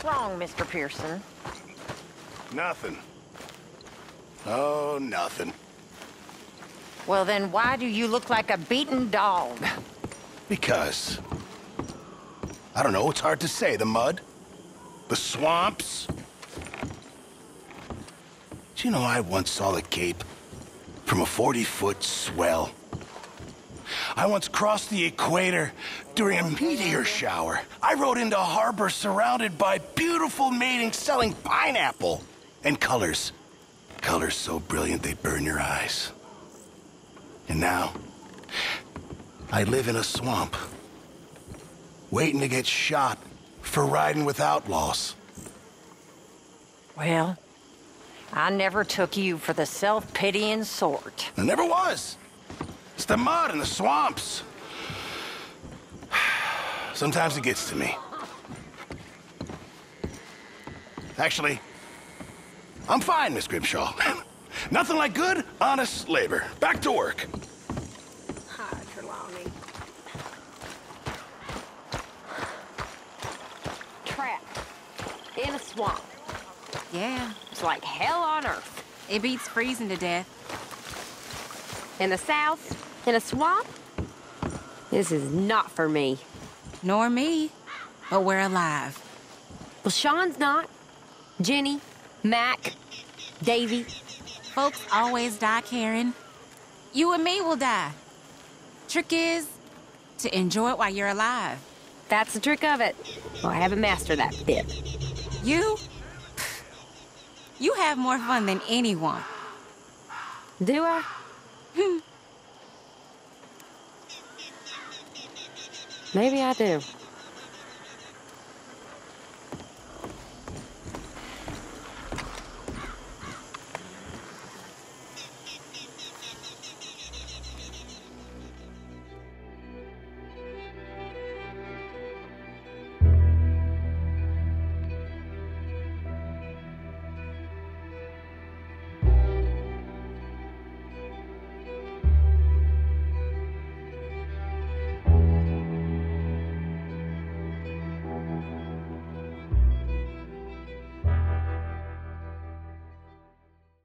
What's wrong, Mr. Pearson? Nothing. Oh, nothing. Well, then why do you look like a beaten dog? Because... I don't know, it's hard to say. The mud? The swamps? Do you know I once saw the Cape from a 40-foot swell? I once crossed the equator during a meteor shower. I rode into a harbor surrounded by beautiful maidens selling pineapple and colors. Colors so brilliant they burn your eyes. And now, I live in a swamp, waiting to get shot for riding with outlaws. Well, I never took you for the self-pitying sort. I never was. It's the mud and the swamps. Sometimes it gets to me. Actually, I'm fine, Miss Grimshaw. Nothing like good, honest labor. Back to work. Hi, Trelawny. Trapped. In a swamp. Yeah, It's like hell on earth. it beats freezing to death. In the south? In a swamp? This is not for me. Nor me, but we're alive. Well, Sean's not. Jenny, Mac, Davey. Folks always die, Karen. You and me will die. Trick is to enjoy it while you're alive. That's the trick of it. Well, I haven't mastered that bit. You? You have more fun than anyone. Do I? Hmm. Maybe I do.